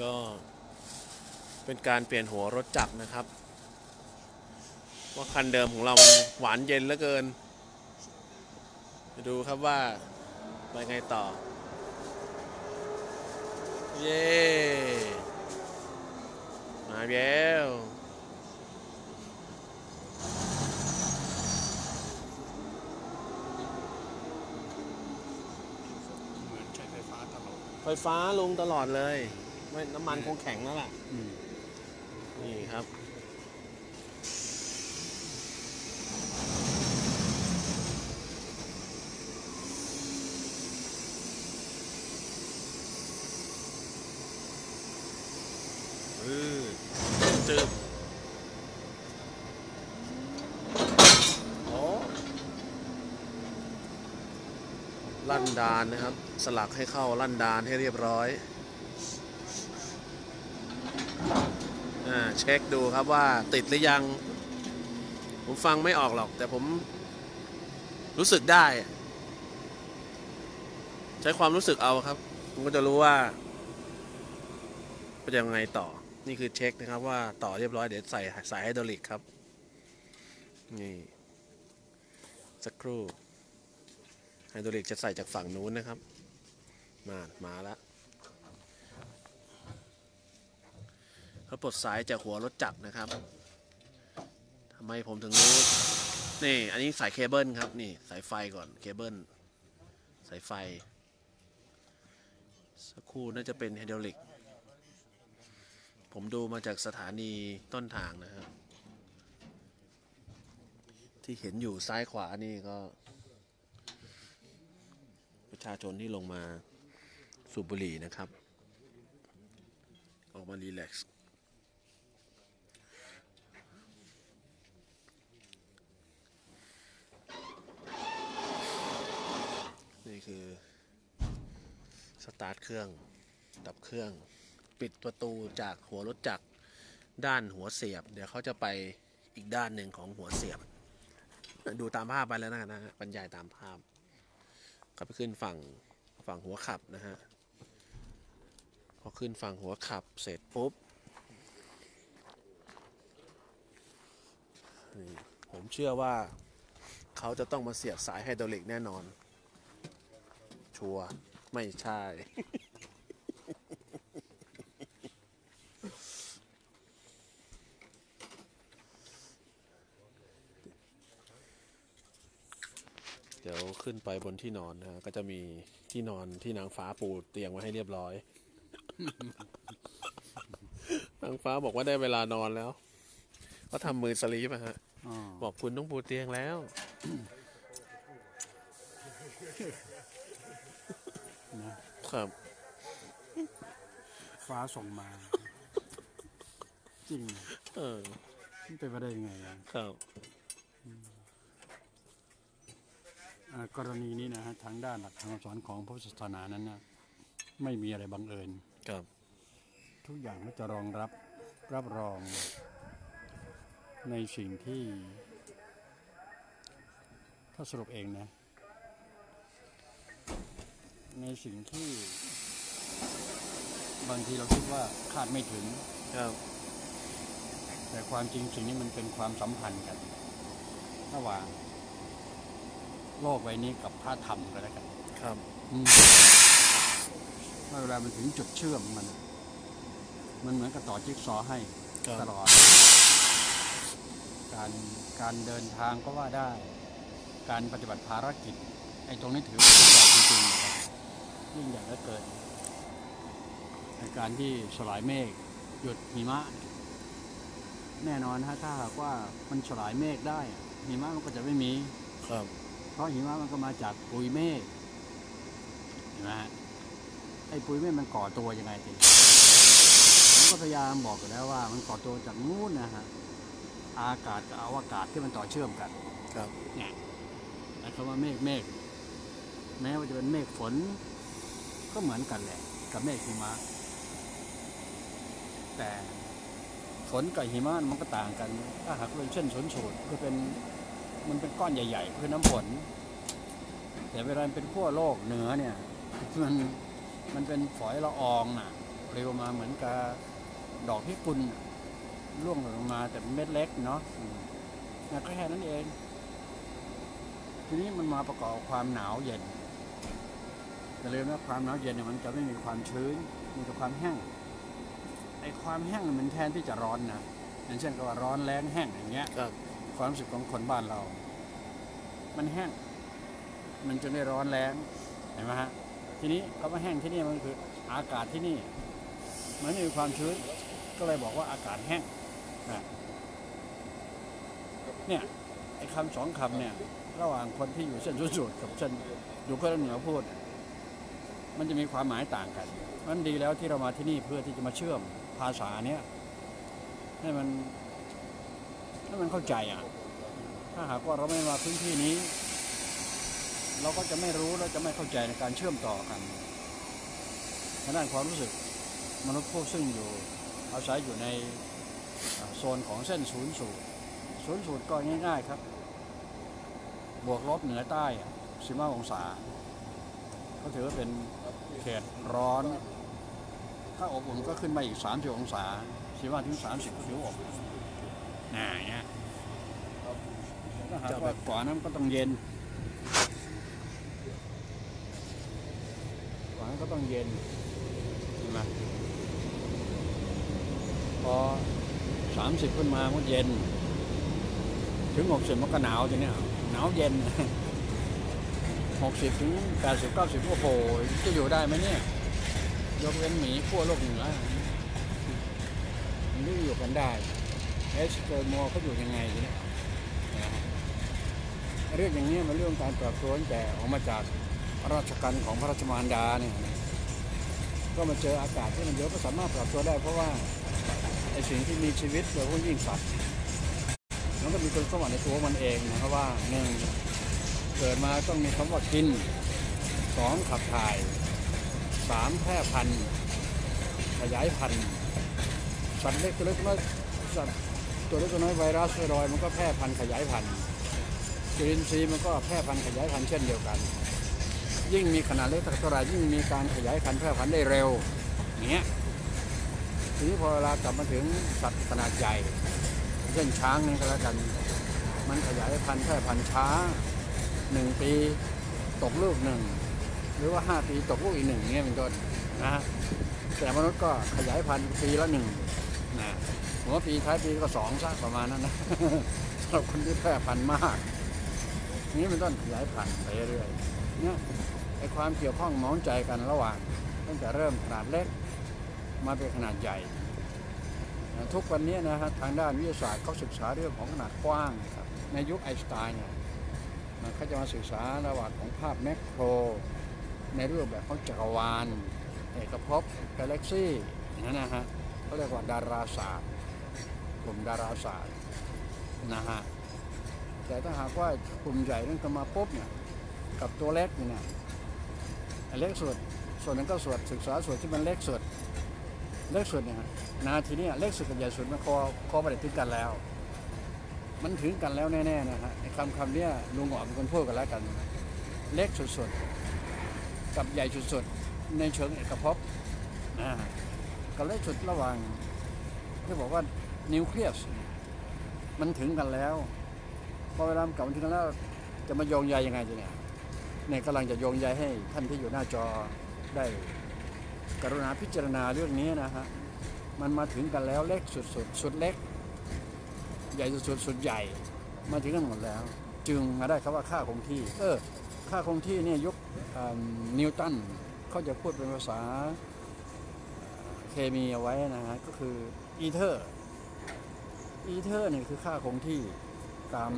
ก็เป็นการเปลี่ยนหัวรถจักรนะครับ ว่าคันเดิมของเรามันหวานเย็นเหลือเกินไปดูครับว่าไปไงต่อ เย้มาแล้วเหมือนใช้ไฟฟ้าตลอดไฟฟ้าลงตลอดเลย ไม่น้ำมันคงแข็งแล้วล่ะอืมนี่ครับอือจึบโอ้ลั่นดานนะครับ สลักให้เข้าลั่นดานให้เรียบร้อย อ่า เช็คดูครับว่าติดหรือยัง ผมฟังไม่ออกหรอก แต่ผมรู้สึกได้ ใช้ความรู้สึกเอาครับผมก็จะรู้ว่าเป็นยังไงต่อ นี่คือเช็คนะครับว่าต่อเรียบร้อยเดี๋ยวใส่สายไฮดรอลิกครับ นี่สักครู่ไฮดรอลิกจะใส่จากฝั่งนู้นนะครับ มา มาแล้ว เขาปลดสายจากหัวรถจักรนะครับทำไมผมถึงรู้นี่อันนี้สายเคเบิลครับนี่สายไฟก่อนเคเบิลสายไฟ สักครู่น่าจะเป็นไฮดรอลิก ผมดูมาจากสถานีต้นทางนะครับที่เห็นอยู่ซ้ายขวานี่ก็ ประชาชนที่ลงมาสูบบุหรี่นะครับ ออกมารีแลกซ์ นี่คือสตาร์ทเครื่อง ดับเครื่อง ปิดประตูจากหัวรถจักรด้านหัวเสียบ เดี๋ยวเขาจะไปอีกด้านหนึ่งของหัวเสียบ ดูตามภาพไปแล้วนะนะฮะบรรยายตามภาพก็ไปขึ้นฝั่งฝั่งหัวขับนะฮะพอขึ้นฝั่งหัวขับเสร็จปุ๊บผมเชื่อว่าเขาจะต้องมาเสียบสายไฮดรอลิกแน่นอน ชัวร์ไม่ใช่ เดี๋ยวขึ้นไปบนที่นอนนะฮะก็จะมีที่นอนที่นางฟ้าปูเตียงไว้ให้เรียบร้อย นางฟ้าบอกว่าได้เวลานอนแล้ว ก็ทำมือสลีปอะฮะอ๋อบอกคุณต้องปูเตียงแล้วนะ ครับ ฟ้าส่งมา จริงเหรอเออ มันเป็นไปได้ยังไงอะครับ อ่ากรณีนี้นะฮะทางด้านหลักทางสอนของพระพุทธศาสนานั้นนะไม่มีอะไรบังเอิญ ครับ ทุกอย่างก็จะรองรับรับรองในสิ่งที่ ถ้าสรุปเองนะ ในสิ่งที่ บางทีเราคิดว่าคาดไม่ถึง ครับ แต่ความจริงสิ่งนี้มันเป็นความสัมพันธ์กัน ระหว่าง โลกใบนี้กับพระธรรมก็แล้วกันครับเมื่อเวลามันถึงจุดเชื่อมมัน มันเหมือนกับต่อจิ๊กซอว์ให้ครับ ตลอด การการเดินทางก็ว่าได้ การปฏิบัติภารกิจ ไอ้ตรงนี้ถือว่ายิ่งใหญ่จริงๆนะครับ ยิ่งใหญ่เหลือเกินในการที่สลายเมฆหยุดหิมะ แน่นอนฮะถ้าหากว่ามันสลายเมฆได้อะหิมะมันก็จะไม่มีครับ เพราะหิมะมันก็มาจากปุยเมฆเห็นไหมฮะไอ้ปุยเมฆมันก่อตัวยังไงทีผมก็พยายามบอกอยู่แล้วว่า มันก่อตัวจากนู้นนะฮะอากาศกับอวกาศที่มันต่อเชื่อมกัน ครับเนี่ยไอ้คำว่าเมฆเมฆแม้ว่าจะเป็นเมฆฝน ก็เหมือนกันแหละ กับเมฆหิมะ แต่ฝนกับหิมะมันก็ต่างกัน ถ้าหากเป็นเช่นฝนโฉดก็เป็นมันเป็นก้อนใหญ่ๆคือน้ำฝน แต่เวลาเป็นขั้วโลกเหนือเนี่ย มันมันเป็นฝอยละอองน่ะปลิวมาเหมือนกับดอกพิกุลร่วงล่นลงมาแต่เม็ดเล็กเนาะอืมนะก็แค่นั้นเอง ทีนี้มันมาประกอบความหนาวเย็น อย่าลืมนะความหนาวเย็นเนี่ยมันจะไม่มีความชื้น มีแต่ความแห้งไอ้ความแห้งเนี่ยมันแทนที่จะร้อนนะอย่างเช่นกับว่าร้อนแรงแห้งอย่างเงี้ยครับ ความรู้สึกของคนบ้านเรา มันแห้ง มันจะไม่ร้อนแรงเห็นไหมฮะทีนี้คำว่าแห้งที่นี่มันคืออากาศที่นี่มันไม่มีความชื้น ก็เลยบอกว่าอากาศแห้งนะเนี่ยไอ้คำสองคำเนี่ย ระหว่างคนที่อยู่เส้นศูนย์สูตรกับเส้นอยู่ก็เหนือพูด มันจะมีความหมายต่างกันมันดีแล้วที่เรามาที่นี่เพื่อที่จะมาเชื่อมภาษาเนี้ยให้มันให้มันเข้าใจอะ ถ้าหากว่าเราไม่มาพื้นที่นี้ เราก็จะไม่รู้และจะไม่เข้าใจในการเชื่อมต่อกันทางด้านความรู้สึกมนุษย์ผู้ซึ่งอยู่อาศัยอยู่ในโซนของเส้นศูนย์สูตรศูนย์สูตรก็ง่าย ๆครับ บวกลบเหนือใต้สิบห้าองศา ก็ถือว่าเป็น เขตร้อน ถ้าอบอุ่นก็ขึ้นมาอีกสามสิบองศาสิบห้าถึงสามสิบก็ถือว่าอบอุ่นน่าอย่างเงี้ยถ้าหากว่าก่อนนั้นก็ต้องเย็นก่อนนั้นก็ต้องเย็นใช่ไหมพอสามสิบขึ้นมามันเย็น ถึงหกสิบมันก็หนาวทีเนี้ยหนาวเย็น หกสิบถึงแปดสิบเก้าสิบโอ้โห จะอยู่ได้ไหมเนี่ย ยกเว้นหมีขั้วโลกเหนือมันไม่อยู่กันได้เอสเตอร์โมเขาอยู่ยังไงเนี้ยเรื่องอย่างนี้มันเรื่องการปรับตัวตั้งแต่ออกมาจากราชการของพระราชมารดาเนี่ยก็มาเจออากาศที่มันเยอะก็สามารถปรับตัวได้เพราะว่าไอสิ่งที่มีชีวิตโดยเฉพาะยิ่งสัตว์มันก็มีคุณสมบัติในตัวมันเองนะครับว่าหนึ่ง เกิดมาต้องมีคำว่ากินสองขับถ่ายสามแพร่พันธุ์ขยายพันธุ์สัตว์เล็กตัวเล็กน้อยสัตว์ตัวเล็กตัวน้อยไวรัสไวรอยมันก็แพร่พันธุ์ขยายพันธุ์จุลินทรีย์มันก็แพร่พันธุ์ขยายพันธุ์เช่นเดียวกัน ยิ่งมีขนาดเล็กเท่าไรยิ่งมีการขยายพันธุ์แพร่พันธุ์ได้เร็วอย่างเงี้ยทีนี้พอเวลากลับมาถึงสัตว์ขนาดใหญ่เช่นช้างนี่ก็แล้วกัน มันขยายพันธุ์แพร่พันธุ์ช้า หนึ่งปีตกลูกหนึ่งหรือว่า 5 ปีตกลูกอีกหนึ่งเงี้ยเป็นต้นนะฮะแต่มนุษย์ก็ขยายพันธุ์ปีละหนึ่งนะผมว่าปีท้ายปีก็สองซะประมาณนั้นนะสำหรับคนที่แพร่พันธุ์มากนี้เป็นต้นขยายพันธุ์ไปเรื่อยๆเนี่ยไอความเกี่ยวข้องมองใจกันระหว่างตั้งแต่เริ่มขนาดเล็กมาเป็นขนาดใหญ่ ทุกวันนี้นะฮะทางด้านวิทยาศาสตร์เขาศึกษาเรื่องของขนาดกว้างครับในยุคไอน์สไตน์เนี่ย เขาจะมาศึกษาระหว่างของภาพแมกโคร ในรูปแบบของจักรวาลเอกภพกาแล็กซี่นั้นนะฮะเขาเรียกว่าดาราศาสตร์ กลุ่มดาราศาสตร์นะฮะแต่ถ้าหากว่ากลุ่มใหญ่นั้นก็มาปุ๊บเนี่ยกับตัวเล็กเนี่ยเล็กสุดส่วนนั้นก็ส่วนศึกษาส่วนที่มันเล็กสุดเล็กสุดเนี่ยฮะนาทีนี้เล็กสุดกับใหญ่สุดมันคอคอประเด็ถึงกันแล้ว มันถึงกันแล้วแน่ๆนะฮะคำคำเนี้ยลุงออเป็นคนพูดกันแล้วกัน เล็กสุดๆ กับใหญ่สุดๆ ในเชิงเอกภพนะกับเล็กสุดระหว่างที่บอกว่านิวเคลียสมันถึงกันแล้วพอเวลามันกลับมาถึงกันแล้วจะมาโยงใยยังไงจีเนี่ยเนี่ยกำลังจะโยงใยให้ท่านที่อยู่หน้าจอได้กรุณาพิจารณาเรื่องนี้นะฮะมันมาถึงกันแล้วเล็กสุดสุดๆสุดเล็ก ใหญ่สุดสุดสุดใหญ่มาถึงกันหมดแล้ว จึงมาได้คำว่าค่าคงที่ เออ ค่าคงที่เนี่ยยุคนิวตันเขาจะพูดเป็นภาษาเคมีเอาไว้นะฮะก็คืออีเทอร์อีเทอร์เนี่ยคือค่าคงที่ตาม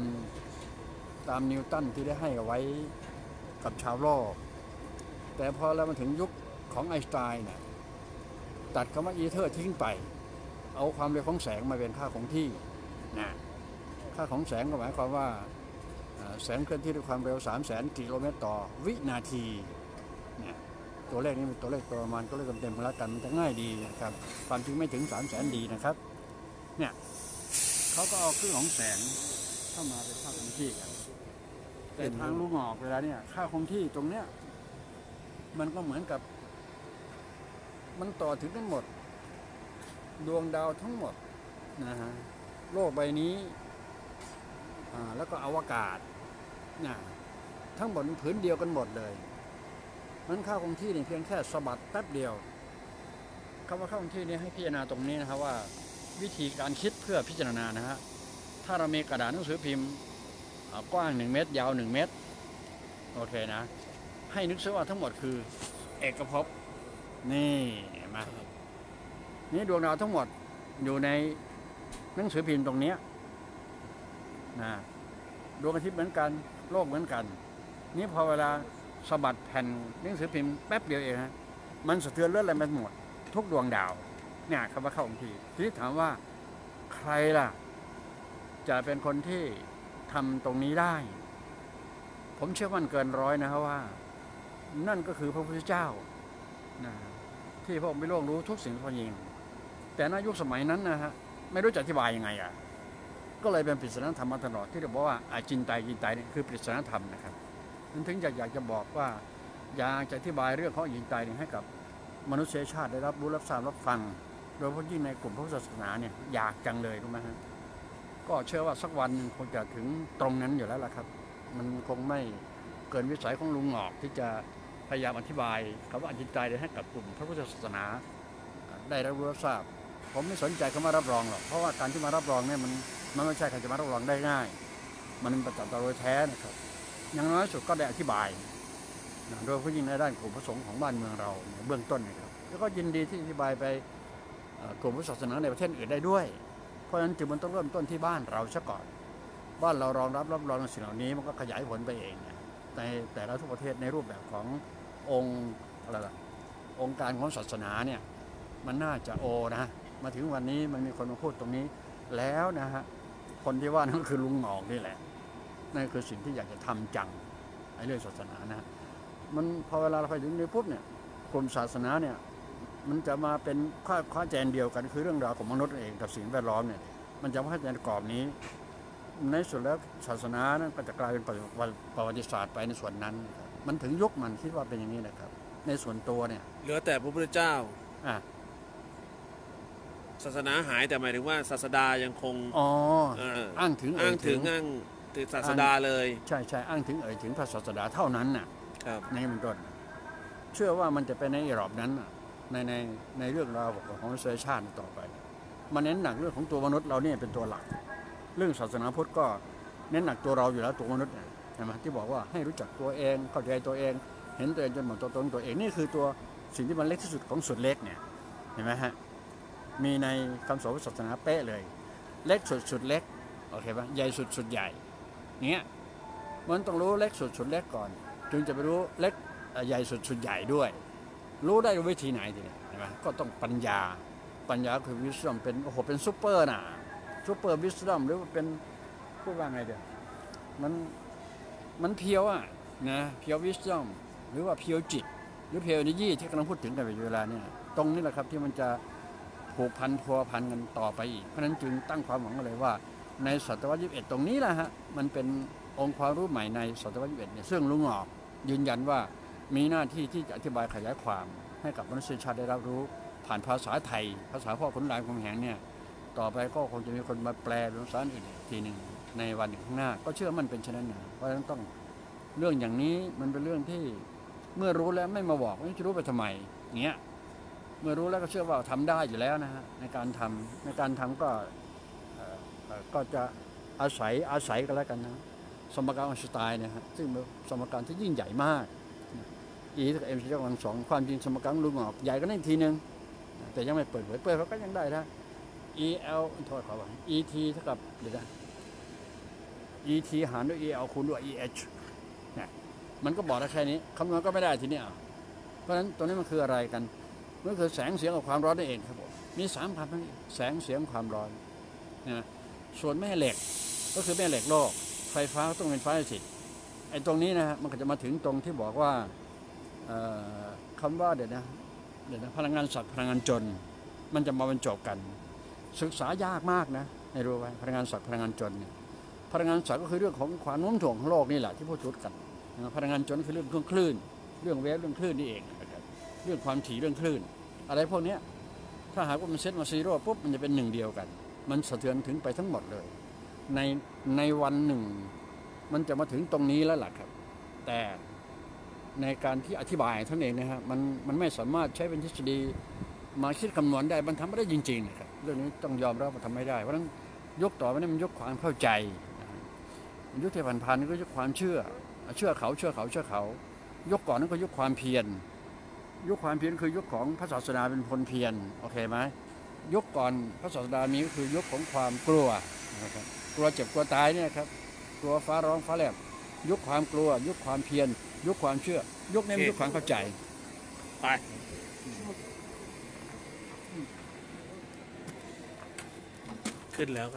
ตามนิวตันที่ได้ให้เอาไว้กับชาวโลก แต่พอเรามาถึงยุคของไอน์สไตน์เนี่ยตัดคำว่าอีเทอร์ทิ้งไป เอาความเร็วของแสงมาเป็นค่าคงที่ นะค่าของแสงก็หมายความว่าแสงเคลื่อนที่ด้วยความเร็ว 3 0 0 0 0 0กิโลเมตรต่อวินาทีเนี่ยตัวเลขนี้เป็นตัวเลขตัวประมาณก็เลขเต็มๆแล้วกันมันจะง่ายดีนะครับความจริงไม่ถึง 3 0 0 0 0 0ดีนะครับเนี่ยเขาก็เอาเครื่องของแสงเข้ามาเป็นค่าคงที่กันแต่ทางลูกหอกเวลาเนี่ยค่าคงที่ตรงเนี้ยมันก็เหมือนกับ มันต่อถึงทั้งหมด ดวงดาวทั้งหมดนะฮะ โลกใบนี้อ่าแล้วก็อวกาศนะทั้งหมดมันผืนเดียวกันหมดเลยมันเข้าคงที่นี่เพียงแค่สะบัดแป๊บเดียวคำว่าเข้าคงที่นี่ให้พิจารณาตรงนี้นะครับว่าวิธีการคิดเพื่อพิจารณานะฮะถ้าเรามีกระดาษหนังสือพิมพ์อ่ากว้างหนึ่งเมตร ยาวหนึ่งเมตร โอเคนะ ให้นึกซะว่าทั้งหมดคือ เอกภพนี่เห็นไหมนี่ดวงดาวทั้งหมดอยู่ใน หนังสือพิมพ์ตรงเนี้ยนะดวงอาทิตย์เหมือนกัน โลกเหมือนกัน นี่พอเวลาสะบัดแผ่นหนังสือพิมพ์แป๊บเดียวเองฮะมันสะเทือนเลือดอะไรไปหมด ทุกดวงดาว เนี่ยคำว่าเข้าองทีทีนี้ถามว่าใครล่ะ จะเป็นคนที่ทำตรงนี้ได้ ผมเชื่อมันเกินร้อยนะครับว่า นั่นก็คือพระพุทธเจ้านะที่พระองค์ไม่ล่วงรู้ทุกสิ่งทุกอย่างแต่ในยุคสมัยนั้นนะฮะ ไม่รู้จะอธิบายยังไงอะก็เลยเป็นปริศนาธรรมมาตลอดที่เราบอกว่าอาจินไตจินไตนี่คือปริศนาธรรมนะครับมันถึงอยากอยากจะบอกว่าอยากจะอธิบายเรื่องของจินไตนี่ให้กับมนุษยชาติได้รับรู้รับทราบรับฟัง โดยเฉพาะยิ่งในกลุ่มพระศาสนาเนี่ยอยากจังเลยรู้ไหมฮะก็เชื่อว่าสักวันหนึ่งคงจะถึงตรงนั้นอยู่แล้วล่ะครับ มันคงไม่เกินวิสัยของลุงหงอกที่จะพยายามอธิบายคำว่าอจินไตยให้กับกลุ่มพระพุทธศาสนาได้รับรู้รับทราบ ผมไม่สนใจคำว่ารับรองหรอกเพราะว่าการที่มารับรองเนี่ยมันมันไม่ใช่ใครจะมารับรองได้ง่าย มันเป็นประจักษ์โดยแท้นะครับอย่างน้อยสุดก็ได้อธิบายโดยเฉพาะยิ่งในด้านกลุ่มพระสงฆ์ของบ้านเมืองเราเบื้องต้นนะครับแล้วก็ยินดีที่อธิบายไปกลุ่มพระศาสนาในประเทศอื่นได้ด้วย เพราะฉะนั้นจึงมันต้องเริ่มต้นที่บ้านเราซะก่อนบ้านเรารองรับรับรองสิ่งเหล่านี้มันก็ขยายผลไปเองเนี่ยในแต่ละทุกประเทศในรูปแบบขององค์อะไรล่ะองค์การของศาสนาเนี่ยมันน่าจะโอนะ มาถึงวันนี้มันมีคนมาพูดตรงนี้ แล้วนะฮะคนที่ว่านั่นก็คือลุงหนองนี่แหละนั่นคือสิ่งที่อยากจะทำจังไอ้เรื่องศาสนานะฮะมันพอเวลาเราไปถึงนี้ปุ๊บเนี่ยกลุ่มศาสนาเนี่ยมันจะมาเป็นข้อข้อแจนเดียวกันคือเรื่องราวของมนุษย์เองกับสิ่งแวดล้อมเนี่ยมันจะมาเข้าใจในกรอบนี้ ในสุดแล้วศาสนานั้นก็จะกลายเป็นประวัติศาสตร์ไปในส่วนนั้นครับมันถึงยุคมันคิดว่าเป็นอย่างนี้นะครับ ในส่วนตัวเนี่ย เหลือแต่พระพุทธเจ้าอะ ศาสนาหายแต่หมายถึงว่าศาสดายังคงอ๋อเอออ้างถึงเอ่อ้างยถึถึงงอ้างถึงศาสดาเลย ใช่ใช่อ้างถึงเอ่ยถึงพระศาสดาเท่านั้นน่ะครับในเป็นต้นเชื่อว่ามันจะเป็นในรอบนั้นน่ะในในในเรื่องราวของมนุษยชาติต่อไป มันเน้นหนักเรื่องของตัวมนุษย์เราเนี่ยเป็นตัวหลัก เรื่องศาสนาพุทธก็เน้นหนักตัวเราอยู่แล้วตัวมนุษย์เนี่ยใช่ไหมที่บอกว่าให้รู้จักตัวเองเข้าใจตัวเอง เห็นตัวเองจนหมดตัวตนตัวเองนี่คือตัวสิ่งที่มันเล็กที่สุดของส่วนเล็กเนี่ยเห็นไหมฮะ มีในคำสอนศาสนาเป๊ะเลย เล็กสุดสุดเล็กโอเคปะใหญ่สุดสุดใหญ่เนี้ยมันต้องรู้เล็กสุดสุดเล็กก่อน จึงจะไปรู้เล็กใหญ่สุดสุดใหญ่ด้วย รู้ได้วิธีไหนทีนี้ยเห็นไหมก็ต้องปัญญาปัญญาคือวิส d อมเป็นโอ้โหเป็นซูเปอร์น่ะซูเปอร์วิส d อมหรือว่าเป็นพูดว่าไงเดี๋ยวมันมันเพียวอะนะเพียววิส d อมหรือว่าเพียวจิต หรือเพียวเอเนจีที่กำลังพูดถึงกันอยู่เวลาเนี่ยตรงนี้แหละครับที่มันจะ ผูกพันพัวพันกันต่อไปอีก เพราะฉะนั้นจึงตั้งความหวังเลยว่า ในศตวรรษที่21 ตรงนี้แหละฮะมันเป็นองค์ความรู้ใหม่ในศตวรรษที่21เนี่ยซึ่งลุงหงอกยืนยันว่ามีหน้าที่ที่จะอธิบายขยายความให้กับมนุษยชาติได้รับรู้ ผ่านภาษาไทย ภาษาพ่อขุนรามคำแหงเนี่ยต่อไปก็คงจะมีคนมาแปลเป็นภาษาอื่นอีกทีหนึ่งในวันข้างหน้า ก็เชื่อมันเป็นเช่นนั้นนะเพราะฉะนั้นต้องเรื่องอย่างนี้มันเป็นเรื่องที่เมื่อรู้แล้วไม่มาบอกว่าจะรู้ไปทำไมเงี้ย เมื่อรู้แล้วก็เชื่อว่าทำได้อยู่แล้วนะฮะในการทำในการทำก็ก็จะอาศัยอาศัยกันแล้วกันนะสมการอน์สไตน์เนี่ยฮะซึ่งเป็นสมการที่ยิ่งใหญ่มากอีกับเอ็มซีกำลังสองความจริงสมการลุงออกใหญ่ก็นั่นทีหนึ่งแต่ยังไม่เปิดเผยเปิดเขาก็ยังได้นะ E L โทษขอว่า E T เท่ากับเดี๋ยวนะ E T หารด้วย E L คูณด้วย E H เนี่ยมันก็บอกได้แค่นี้คำนวณก็ไม่ได้ทีนี้อะเพราะฉะนั้นตัวนี้มันคืออะไรกัน มันก็คือแสงเสียงกับความร้อนนั่นเองครับผมมีสามคำทั้งนี้แสงเสียงความร้อนนะส่วนแม่เหล็กก็คือแม่เหล็กโลก ไฟฟ้าต้องเป็นไฟสิทธิ์ไอ้ตรงนี้นะฮะมันก็จะมาถึงตรงที่บอกว่าเอ่อคำว่าเดี๋ยวนะเดี๋ยวนะพลังงานสัตว์พลังงานจน มันจะมาบรรจบกัน ศึกษายากมากนะในรู้ไว้พลังงานสัตว์พลังงานจนเนี่ยพลังงานสัตว์ก็คือเรื่องของความโน้มถ่วงของโลกนี่แหละที่พูดถึงกันพลังงานจนคือเรื่องเครื่องคลื่น เรื่องเวฟเรื่องคลื่นนี่เองนะครับเรื่องความถี่เรื่องคลื่น อะไรพวกนี้ถ้าหากว่ามันเซตมาซีโร่ปุ๊บมันจะเป็นหนึ่งเดียวกัน มันสะเทือนถึงไปทั้งหมดเลย ในในวันหนึ่ง มันจะมาถึงตรงนี้แล้วล่ะครับ แต่ในการที่อธิบายท่านเองนะฮะมันมันไม่สามารถใช้เป็นทฤษฎีมาคิดคำนวณได้มันทำไม่ได้จริงๆนะครับเรื่องนี้ต้องยอมรับว่าทำไม่ได้ เพราะนั้นยกต่อไปนี้มันยกความเข้าใจยุคที่ผ่านๆนี่ก็ยกความเชื่อ เชื่อเขาเชื่อเขาเชื่อเขา ยกก่อนนั้นก็ยกความเพียร ยกความเพียรคือยุคของพระศาสดาเป็นคนเพียรโอเคไหมยกก่อนพระศาสดามีก็คือยุคของความกลัวนะครับกลัวเจ็บกลัวตายเนี่ยครับกลัวฟ้าร้องฟ้าแลบยุคความกลัว ยุคความเพียรยุคความเชื่อ ยุคนี้มันยุคความเข้าใจไปขึ้นแล้วครับ